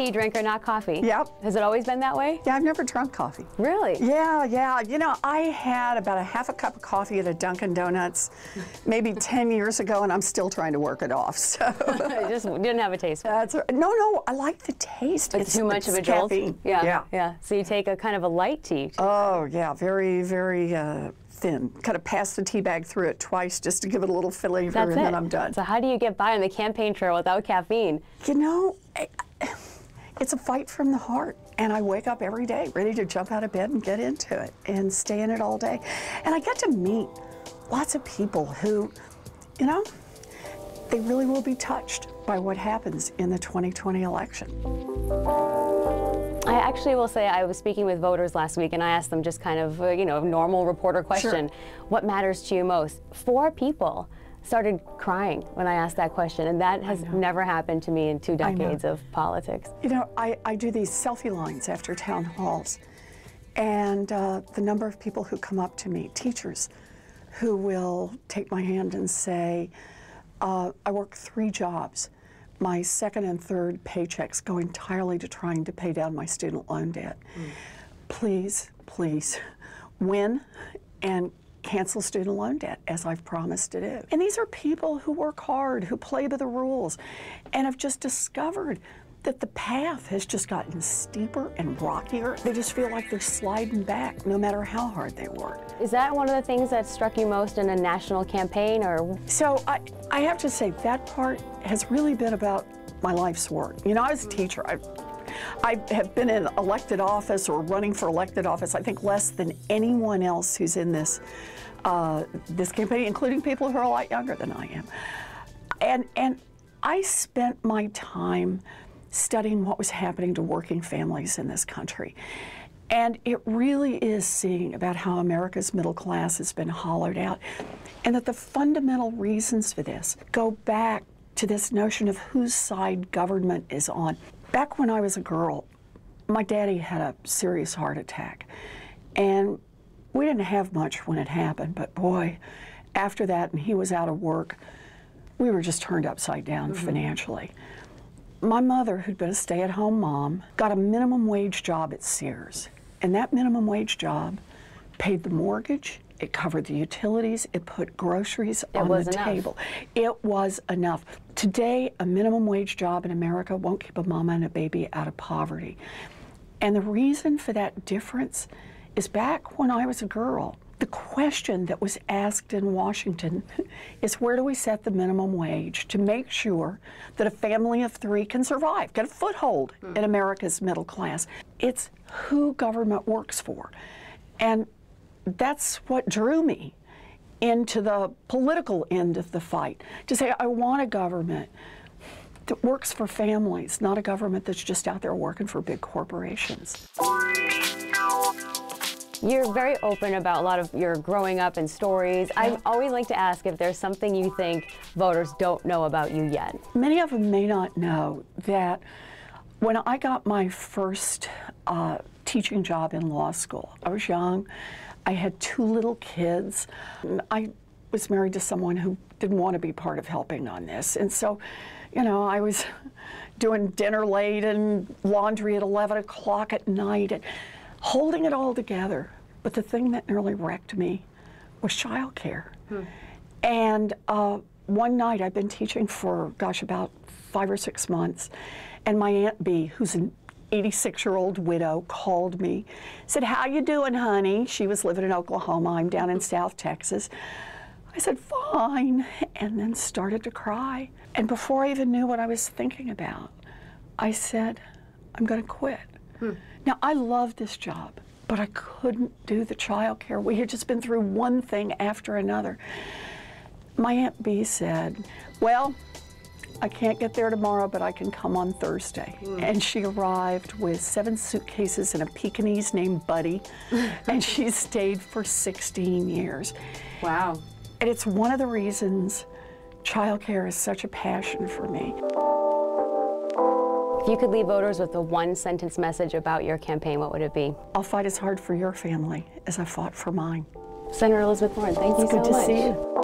tea drinker, not coffee. Yep. Has it always been that way? Yeah, I've never drunk coffee. Really? Yeah, yeah. You know, I had about a half a cup of coffee at a Dunkin' Donuts maybe 10 years ago, and I'm still trying to work it off. So just didn't have a taste. For it. That's no, no. I like the taste. It's, too much it's of a jolt. caffeine. Yeah, yeah. yeah. So you take a kind of a light tea. Oh, yeah. Very, very uh, thin. Kind of pass the tea bag through it twice just to give it a little flavor, That's and it. then I'm done. So how do you get by on the campaign trail without caffeine? You know, I- it's a fight from the heart. And I wake up every day ready to jump out of bed and get into it and stay in it all day. And I get to meet lots of people who, you know, they really will be touched by what happens in the 2020 election. I actually will say I was speaking with voters last week and I asked them just kind of, uh, you know, normal reporter question. What matters to you most? Four people started crying when I asked that question, and that has never happened to me in two decades of politics. You know, I, I do these selfie lines after town halls, and uh, the number of people who come up to me, teachers, who will take my hand and say, uh, I work three jobs. My second and third paychecks go entirely to trying to pay down my student loan debt. Please, please, win and cancel student loan debt as I've promised to do. And these are people who work hard, who play by the rules, and have just discovered that the path has just gotten steeper and rockier. They just feel like they're sliding back no matter how hard they work. Is that one of the things that struck you most in a national campaign, or So I, I have to say that part has really been about my life's work. You know, I was a teacher. I, I have been in elected office or running for elected office, I think less than anyone else who's in this, uh, this campaign, including people who are a lot younger than I am. And, and I spent my time studying what was happening to working families in this country. And it really is seeing about how America's middle class has been hollowed out, and that the fundamental reasons for this go back to this notion of whose side government is on. Back when I was a girl, my daddy had a serious heart attack, and we didn't have much when it happened, but boy, after that, and he was out of work, we were just turned upside down mm-hmm. financially. My mother, who'd been a stay at home mom, got a minimum wage job at Sears. And that minimum wage job paid the mortgage, it covered the utilities, it put groceries on was the enough. table. It was enough. Today, a minimum wage job in America won't keep a mama and a baby out of poverty. And the reason for that difference is back when I was a girl, the question that was asked in Washington is where do we set the minimum wage to make sure that a family of three can survive, get a foothold hmm. in America's middle class? It's who government works for. And that's what drew me into the political end of the fight to say, I want a government that works for families, not a government that's just out there working for big corporations. You're very open about a lot of your growing up and stories. I always like to ask if there's something you think voters don't know about you yet. Many of them may not know that when I got my first uh, teaching job in law school, I was young. I had two little kids. I was married to someone who didn't want to be part of helping on this. And so, you know, I was doing dinner late and laundry at 11 o'clock at night and holding it all together. But the thing that nearly wrecked me was childcare. And uh, one night, I'd been teaching for, gosh, about five or six months, and my Aunt B, who's an 86-year-old widow, called me, said, how you doing, honey? She was living in Oklahoma. I'm down in South Texas. I said, fine, and then started to cry. And before I even knew what I was thinking about, I said, I'm going to quit. Hmm. Now, I love this job, but I couldn't do the childcare. We had just been through one thing after another. My Aunt B said, Well, I can't get there tomorrow, but I can come on Thursday. Hmm. And she arrived with seven suitcases and a Pekingese named Buddy, and she stayed for 16 years. Wow. And it's one of the reasons childcare is such a passion for me. If you could leave voters with a one sentence message about your campaign, what would it be? I'll fight as hard for your family as I fought for mine. Senator Elizabeth Warren, thank you It's so good to see you.